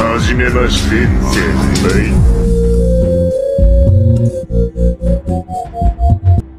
はじめましてって、はい。